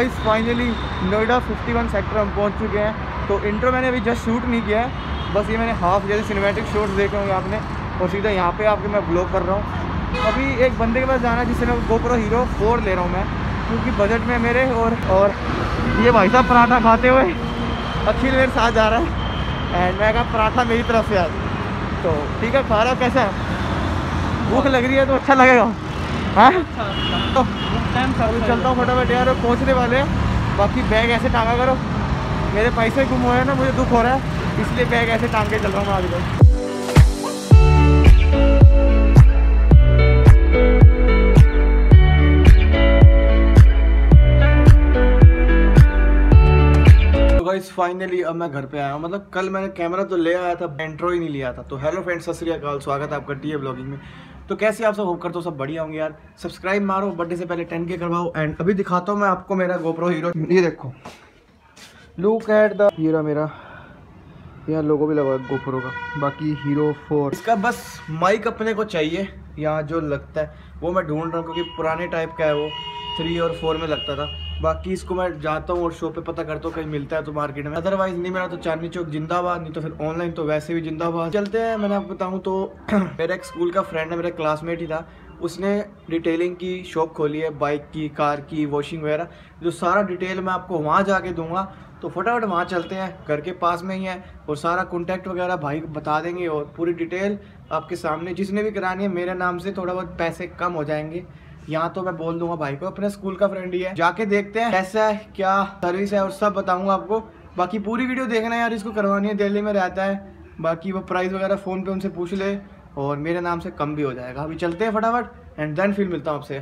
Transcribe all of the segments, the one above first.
Guys finally Noida 51 sector हम पहुँच चुके हैं। तो इंट्रो मैंने अभी जस्ट शूट नहीं किया है। बस ये मैंने हाफ़ जैसे सिनेमैटिक शॉट्स देखे होंगे आपने। और सीधा यहाँ पे आपके मैं ब्लॉग कर रहा हूँ। अभी एक बंदे के पास जाना है जिससे मैं गोप्रो हीरो फोर ले रहा हूँ मैं। क्योंकि बजट में मेरे और और ये भाई साहब पराठा खाते हुए अखिल मेरे साथ जा रहा है। एंड मैं कहा, पराठा मेरी तरफ़ से आज तो ठीक है, खा रहा कैसा है? भूख लग रही है तो अच्छा लगेगा। हाँ? तो चलता हूँ फटाफट यार, पहुँचने वाले बाकी बैग ऐसे टांगा करो। मेरे पैसे गुम हुए हैं ना, मुझे दुख हो रहा है, इसलिए बैग ऐसे टांग के चल रहा हूँ मैं तो गाइस फाइनली अब मैं घर पे आया हूँ। मतलब कल मैंने कैमरा तो ले आया था एंट्रो ही नहीं लिया था। तो हेलो फ्रेंड्स सत श्री अकाल, स्वागत है आपका टी ब्लॉगिंग में। तो कैसे आप सब होप करते हो, सब बढ़िया होंगे यार। सब्सक्राइब मारो, बर्थडे से पहले टेन के करवाओ। एंड अभी दिखाता हूँ मैं आपको मेरा गोप्रो हीरो ये देखो। लुक एट द हीरो मेरा। यहाँ लोगो भी लगा गोप्रो का। बाकी हीरो फोर इसका बस माइक अपने को चाहिए, यहाँ जो लगता है। वो मैं ढूंढ रहा हूँ, क्योंकि पुराने टाइप का है वो। थ्री और फोर में लगता था। बाकी इसको मैं जाता हूँ और शो पे पता करता हूँ कहीं मिलता है तो मार्केट में। अदरवाइज़ नहीं मेरा तो चांदनी चौक जिंदाबाद, नहीं तो फिर ऑनलाइन तो वैसे भी जिंदाबाद। चलते हैं, मैंने आपको बताऊँ तो मेरा एक स्कूल का फ्रेंड है, मेरा क्लासमेट ही था। उसने डिटेलिंग की शॉप खोली है बाइक की कार की वॉशिंग वगैरह। जो सारा डिटेल मैं आपको वहाँ जाके दूँगा तो फटाफट वहाँ चलते हैं। घर के पास में ही है और सारा कॉन्टैक्ट वगैरह भाई बता देंगे और पूरी डिटेल आपके सामने। जिसने भी करानी है, मेरे नाम से थोड़ा बहुत पैसे कम हो जाएँगे। यहाँ तो मैं बोल दूँगा भाई को, अपने स्कूल का फ्रेंड ही है। जाके देखते हैं कैसा है, क्या सर्विस है और सब बताऊँगा आपको। बाकी पूरी वीडियो देखना है यार, इसको करवानी है, दिल्ली में रहता है। बाकी वो प्राइस वगैरह फ़ोन पे उनसे पूछ ले और मेरे नाम से कम भी हो जाएगा। अभी चलते हैं फटाफट एंड देन फिर मिलता हूँ आपसे।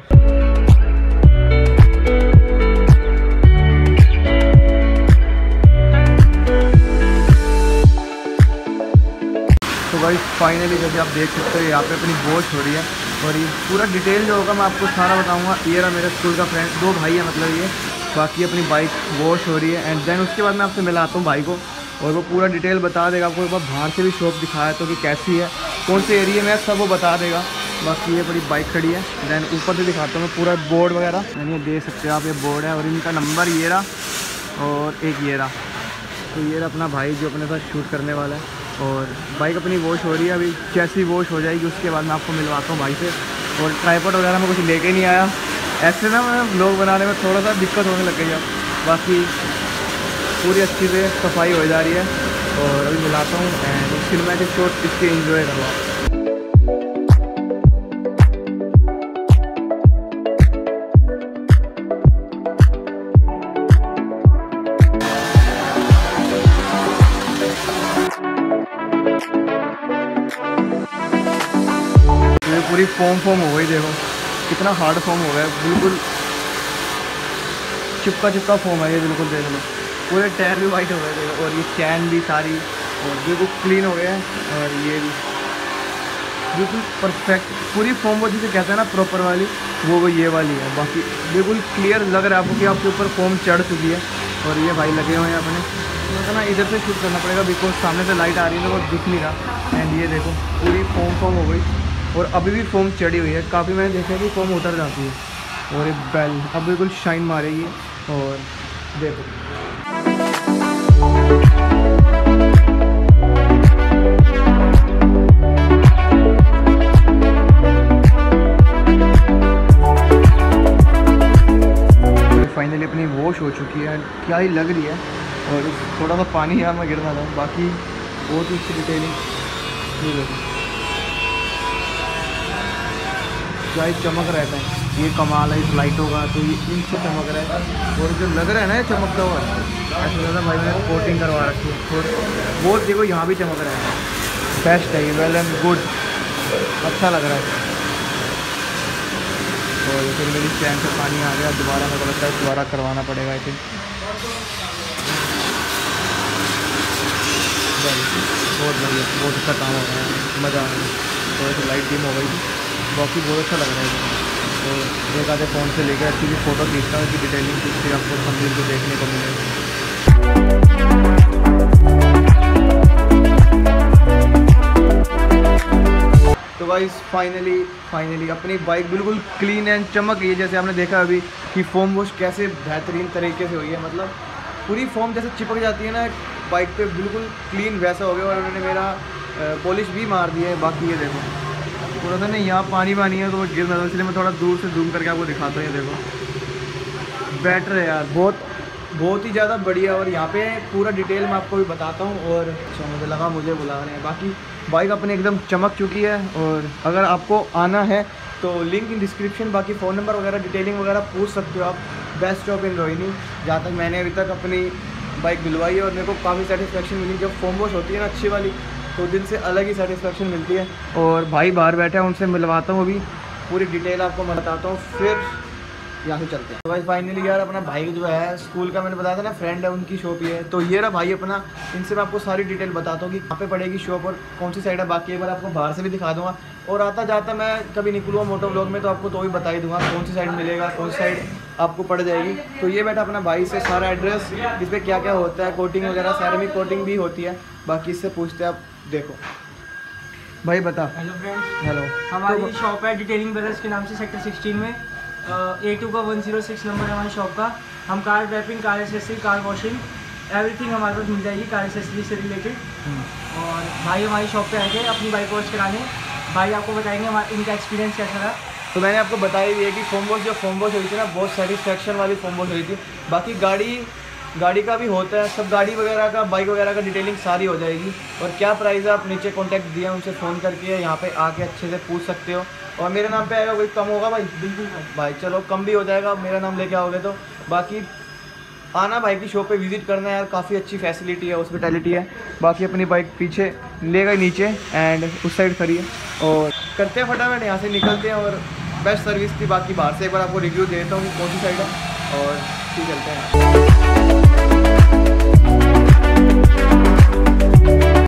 तो भाई फाइनली जैसे आप देख सकते हो, यहाँ पे अपनी वॉश हो रही है। और ये पूरा डिटेल जो होगा मैं आपको सारा बताऊँगा। ये रहा मेरे स्कूल का फ्रेंड दो भाई है मतलब ये। बाकी अपनी बाइक वॉश हो रही है। एंड देन उसके बाद मैं आपसे मिलाता हूँ भाई को। और वो पूरा डिटेल बता देगा आपको। एक बार बाहर से भी शॉप दिखाया तो कि कैसी है। कौन से एरिया में है, सब वो बता देगा। बाकी ये बड़ी बाइक खड़ी है। देन ऊपर से दिखाता हूँ मैं पूरा बोर्ड वगैरह। ये देख सकते हो आप, ये बोर्ड है। और इनका नंबर ये रहा और एक ये रहा। तो ये रहा अपना भाई जो अपने साथ शूट करने वाला है। और बाइक अपनी वॉश हो रही है, अभी जैसी वॉश हो जाएगी, उसके बाद मैं आपको मिलवाता हूँ बाइक से और ट्राईपोर्ट वगैरह में कुछ लेके नहीं आया। ऐसे ना मैं लोग बनाने में थोड़ा सा दिक्कत होने लग गई है। बाकी पूरी अच्छी से सफ़ाई हो जा रही है। और अभी मिलाता हूँ एंड सिनेमेटिक शॉट इसके इंजॉय करवा पूरी फॉर्म फॉर्म हो गई देखो। कितना हार्ड फॉर्म हो गया है, बिल्कुल चिपका चिपका फॉर्म है ये बिल्कुल देख लो। पूरे टायर भी वाइट हो गए देखो और ये चैन भी सारी और बिल्कुल क्लीन हो गया है और ये भी। बिल्कुल परफेक्ट पूरी फॉर्म वो जिसे कहते हैं ना प्रॉपर वाली वो वो ये वाली है। बाकी बिल्कुल क्लियर लग रहा है आपको कि आपके ऊपर फॉर्म चढ़ चुकी है और ये भाई लगे हुए हैं अपने। तो ना इधर से शूट करना पड़ेगा बिकॉज़ सामने से लाइट आ रही है तो वो दिख नहीं रहा। एंड ये देखो पूरी फॉर्म फॉर्म हो गई। और अभी भी फोम चढ़ी हुई है। काफ़ी मैंने देखा है कि फोम उतर जाती है। और एक बेल अब बिल्कुल शाइन मारेगी। और देखो। फाइनली अपनी वॉश हो चुकी है। क्या ही लग रही है। और थोड़ा सा पानी यार मैं गिर रहा था। बाकी बहुत ही अच्छी डिटेलिंग ही, चमक रहता है ये कमाल है, इस लाइटों का तो ये इनसे चमक रहा है। और जो लग रहा है ना, ये चमकता हुआ, ऐसा लग रहा भाई मैंने कोटिंग करवा रखी है। बहुत देखो, यहाँ भी चमक रहा है। बेस्ट है ये वेल एंड गुड अच्छा लग रहा है। और फिर मेरी चैन से पानी आ गया, दोबारा मेरे को लगता है दोबारा करवाना पड़ेगा आई थिंक बहुत बढ़िया, बहुत अच्छा काम हो रहा है, मज़ा आ रहा है। थोड़ी सी लाइट डिम हो गई। बाकी बहुत अच्छा लग रहा है। तो एक आधे फ़ोन से लेकर अच्छी भी फ़ोटो खींचता हूँ कि डिटेलिंग कुछ आपको मंदिर को देखने को मिले। तो गाइस फाइनली फाइनली अपनी बाइक बिल्कुल क्लीन एंड चमक रही है। जैसे आपने देखा अभी कि फोम वॉश कैसे बेहतरीन तरीके से हुई है। मतलब पूरी फोम जैसे चिपक जाती है ना बाइक पे बिल्कुल क्लीन वैसा हो गया और उन्होंने मेरा पॉलिश भी मार दिया है। बाकी ये देखो। थोड़ा सा नहीं यहाँ पानी पानी है तो वो गिर ना इसलिए मैं थोड़ा दूर से जूम करके आपको दिखाता हूँ, ये देखो। बेटर है यार, बहुत बहुत ही ज़्यादा बढ़िया, और यहाँ पे पूरा डिटेल मैं आपको भी बताता हूँ, और अच्छा मुझे लगा मुझे बुला रहे हैं। बाकी बाइक अपने एकदम चमक चुकी है, और अगर आपको आना है तो लिंक इन डिस्क्रिप्शन बाकी फ़ोन नंबर वगैरह डिटेलिंग वगैरह पूछ सकते हो आप। बेस्ट जॉब इन रोहिनी जहाँ तक मैंने अभी तक अपनी बाइक दिलवाई है, और मेरे को काफ़ी सेटिस्फेक्शन मिली, जब फोम वॉश होती है ना, अच्छी वाली तो दिल से अलग ही सेटिस्फेक्शन मिलती है। और भाई बाहर बैठे हैं, उनसे मिलवाता हूँ अभी। पूरी डिटेल आपको मैं बताता हूँ, फिर यहाँ से चलते हैं। तो भाई फाइनली यार, अपना भाई जो है स्कूल का मैंने बताया था ना फ्रेंड है, उनकी शॉप ही है। तो ये रहा भाई अपना, इनसे मैं आपको सारी डिटेल बताता हूँ कि कहाँ पे पड़ेगी शॉप और कौन सी साइड है। बाकी एक बार आपको बाहर से भी दिखा दूँगा। और आता जाता मैं कभी निकलूँगा मोटो ब्लॉग में तो आपको तो भी बता ही दूँगा कौन सी साइड मिलेगा, कौन सी साइड आपको पड़ जाएगी। तो ये बैठा अपना भाई से सारा एड्रेस जिस पर क्या क्या होता है कोटिंग वगैरह सैरमिक कोटिंग भी होती है। बाकी इससे पूछते आप देखो। भाई बता। हेलो फ्रेंड्स हेलो हमारी तो, शॉप है डिटेलिंग ब्रदर्स के नाम से सेक्टर 16 में। ए टू का 106 नंबर है हमारी शॉप का। हम car wrapping car accessory car washing everything हमारे पास मिल जाएगी कार एसेसरी से रिलेटेड हम्म। और भाई हमारी शॉप पे आएँगे अपनी बाइक वॉश कराने। भाई आपको बताएँगे हमारा इनका एक्सपीरियंस कैसा रहा। तो मैंने आपको बताया भी है कि फोम वॉश जो फोम वॉश हुई थी ना बहुत सेटिस्फेक्शन वाली फोम वॉश हुई थी। बाकी गाड़ी गाड़ी का भी होता है, सब गाड़ी वगैरह का बाइक वगैरह का डिटेलिंग सारी हो जाएगी। और क्या प्राइस है, आप नीचे कॉन्टैक्ट दिया, उनसे फ़ोन करके यहाँ पे आके अच्छे से पूछ सकते हो। और मेरे नाम पे आएगा, कोई कम होगा भाई? बिल्कुल भाई, चलो, कम भी हो जाएगा आप मेरा नाम लेके आओगे तो। बाकी, आना भाई की शॉप पे विज़िट करना है यार, काफ़ी अच्छी फैसिलिटी है हॉस्पिटैलिटी है। बाकी अपनी बाइक पीछे ले गए नीचे एंड उस साइड खड़ी है। और करते हैं फटाफट, यहाँ से निकलते हैं, और बेस्ट सर्विस थी बाकी बाहर से एक बार आपको रिव्यू देता हूँ, कौन सी साइड है। और चलते हैं।